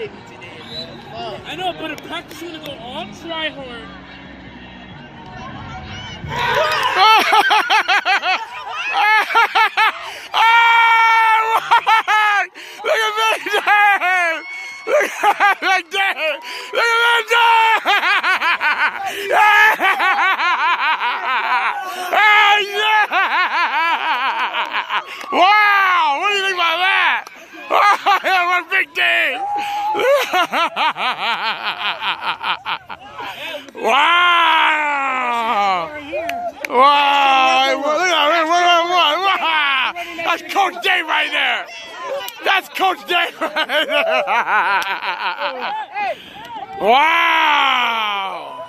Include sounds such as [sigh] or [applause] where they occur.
at me today, bro. Fuck. I know, but in practice you're gonna go all try hard. [laughs] look at Van Damme! Look at Van Damme! Look at Van [laughs] oh, yeah! Wow! Yeah, what a big day! [laughs] wow! Wow! Look at that! That's Coach Dave right there! That's Coach Dave right there! [laughs] Wow!